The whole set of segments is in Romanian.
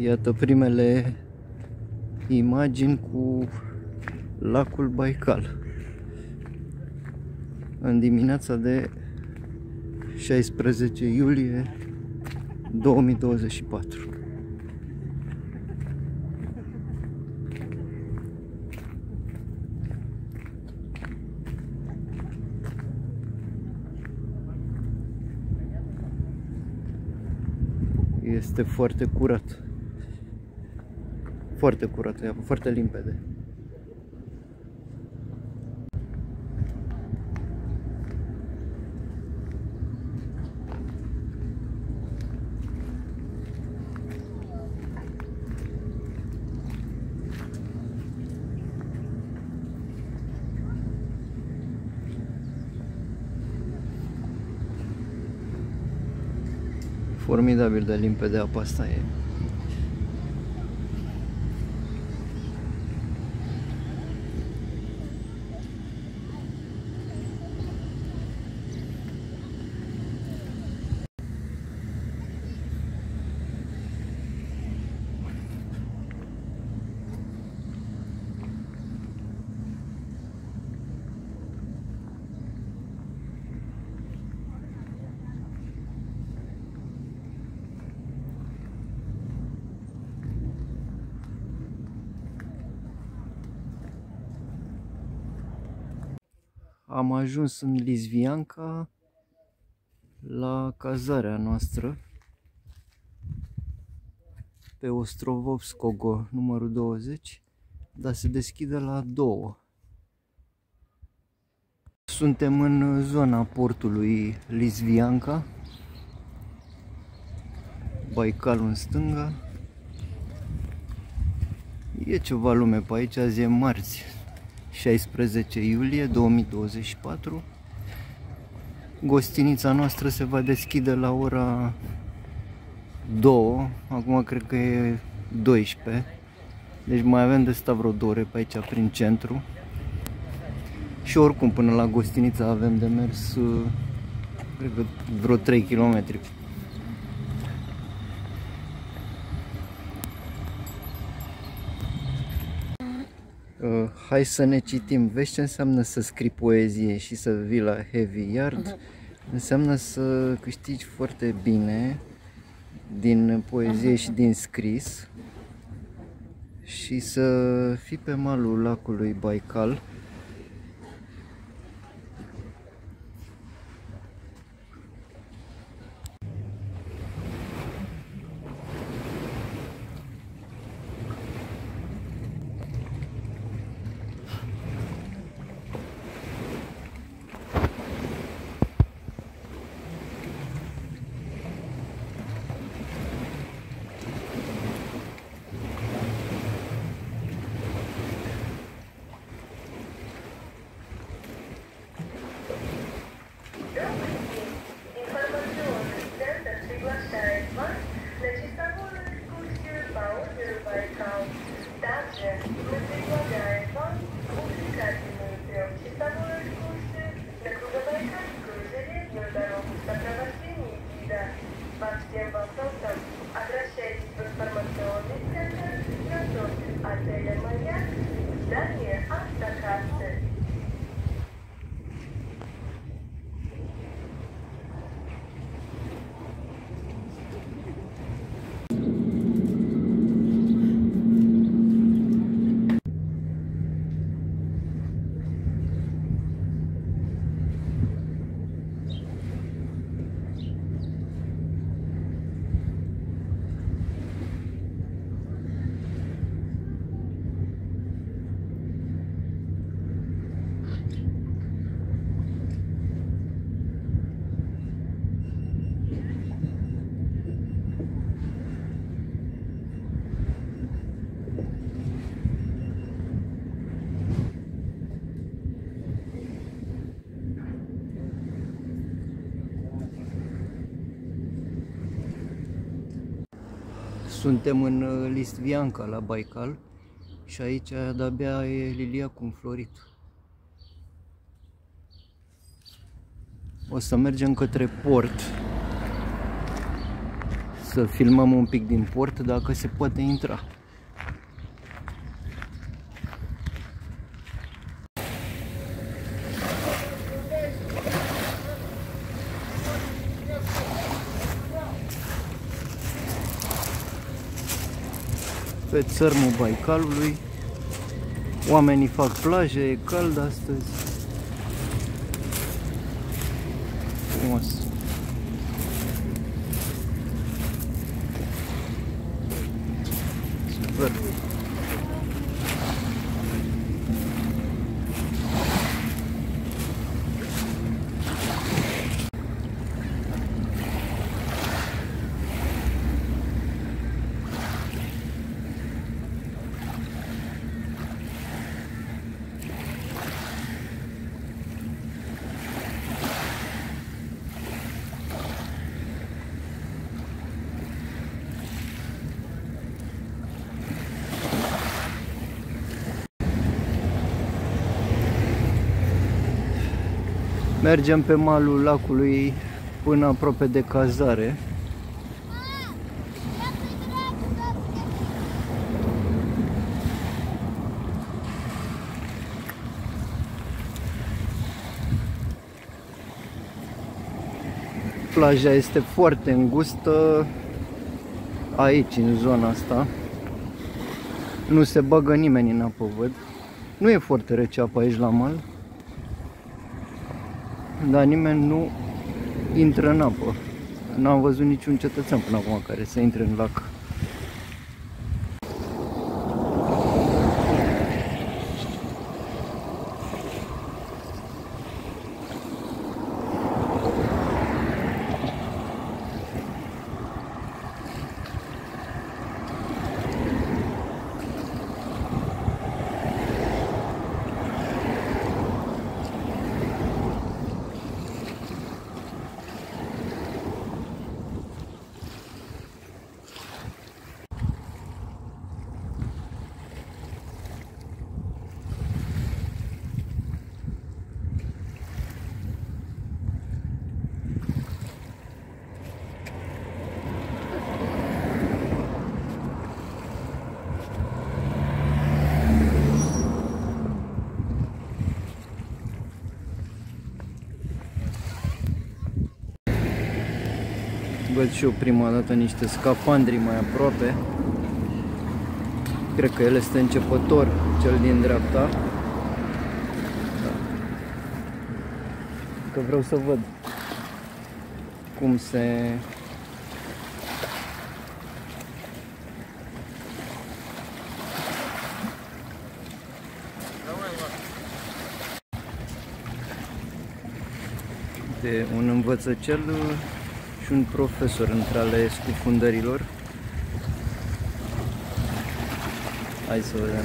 Iată primele imagini cu lacul Baikal. În dimineața de 16 iulie 2024. Este foarte curat. Foarte curat, foarte limpede. Formidabil de limpede apa asta e. am ajuns în Lizvianca la cazarea noastră pe Ostrovovskogo numărul 20 dar se deschide la 2 suntem în zona portului Lizvianca Baikal în stânga. E ceva lume pe aici, azi e marți 16 iulie 2024. Gostinița noastră se va deschide la ora 2, acum cred că e 12. Deci mai avem de stat vreo 2 ore pe aici prin centru. Și oricum până la Gostinița avem de mers cred că vreo 3 km Uh, hai să ne citim. Vezi ce înseamnă să scrii poezie și să vii la Heavy Yard? Uh-huh. Înseamnă să câștigi foarte bine din poezie uh-huh. și din scris și să fii pe malul lacului Baikal Suntem în uh, Listvianca, la Baikal, și aici de-abia e lilia cu înflorit. O să mergem către port să să filmăm un pic din port dacă se poate intra. Pe țărmul Baicalului. Oamenii fac plaje, e cald astăzi. Frumos. Mergem pe malul lacului până aproape de cazare. Plaja este foarte îngustă aici, în zona asta. Nu se bagă nimeni în apă, văd. Nu e foarte rece apa aici la mal dar nimeni nu intră în apă. N-am văzut niciun cetățean până acum care să intre în lac. Văd și eu prima dată niște scafandri mai aproape. Cred că el este începător, cel din dreapta. Da. Că vreau să văd cum se de un învățăcel și un profesor între ale scufundărilor. Hai să vedem.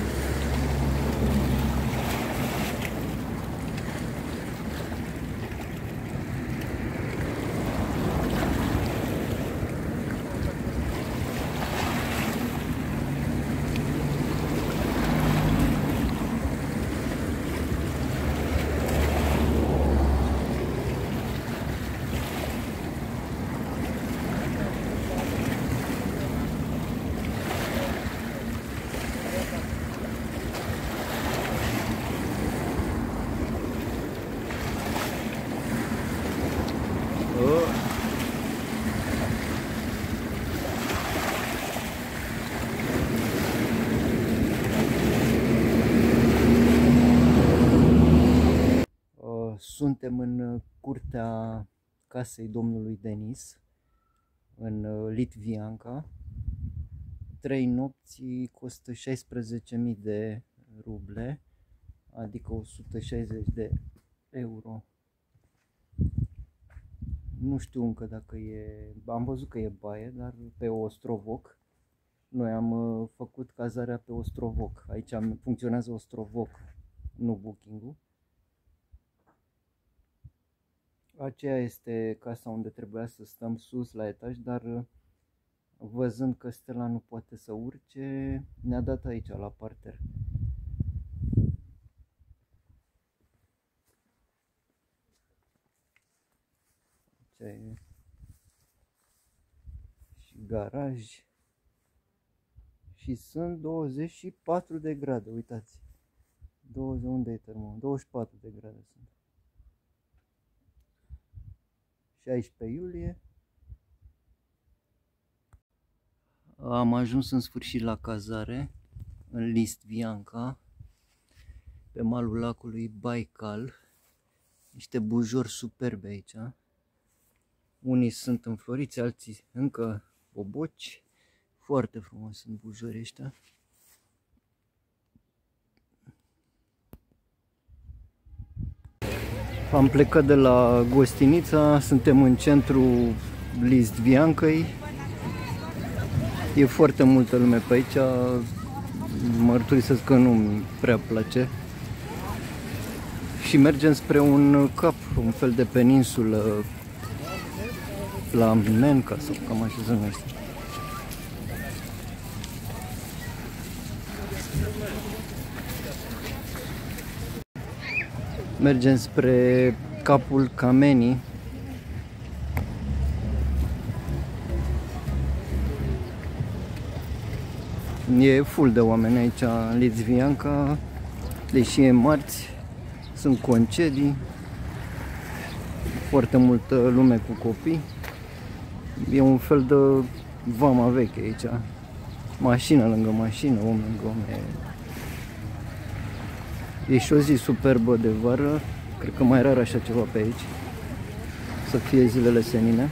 Suntem în uh, curtea casei domnului Denis, în uh, Litvianca. Trei nopți costă 16.000 de ruble, adică 160 de euro. Nu știu încă dacă e... Am văzut că e baie, dar pe Ostrovoc. Noi am uh, făcut cazarea pe Ostrovoc. Aici funcționează Ostrovoc, nu Booking-ul. Aceea este casa unde trebuia să stăm sus la etaj, dar uh, văzând că Stella nu poate să urce, ne-a dat aici la parter. Ce e? Și garaj și sunt 24 de grade, uitați. 20, unde e termometru? 24 de grade sunt. 16 iulie. Am ajuns în sfârșit la cazare, în List Vianca, pe malul lacului Baikal. Niște bujori superbe aici. Unii sunt înfloriți, alții încă boboci. Foarte frumos sunt bujorii ăștia. Am plecat de la Gostinița, suntem în centru Listviancăi. E foarte multă lume pe aici, mărturisesc că nu-mi prea place. Și mergem spre un cap, un fel de peninsulă la Menca sau cam așa se numește. Mergem spre capul Camenii. E full de oameni aici în Litzvianca, deși e marți, sunt concedii, foarte multă lume cu copii. E un fel de vama veche aici. Mașină lângă mașină, om lângă om. E E și o zi superbă de vară, cred că mai rar așa ceva pe aici, să fie zilele senine.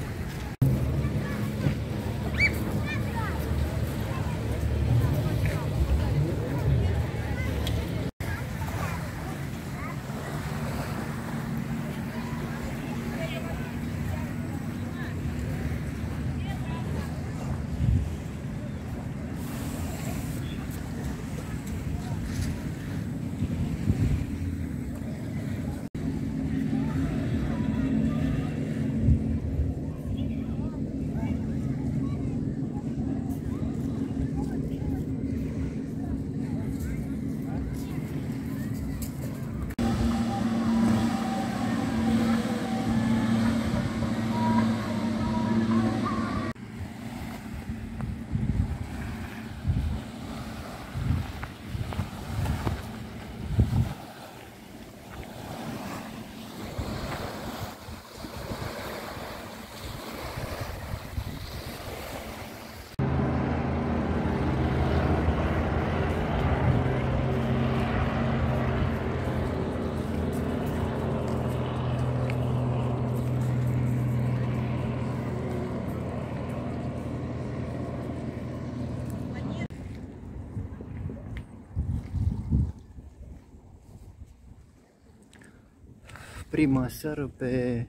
Prima seară pe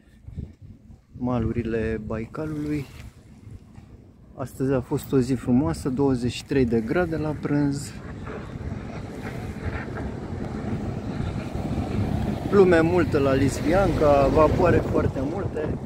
malurile Baicalului. Astăzi a fost o zi frumoasă, 23 de grade la prânz. Lume multă la Lisbianca, vapoare foarte multe.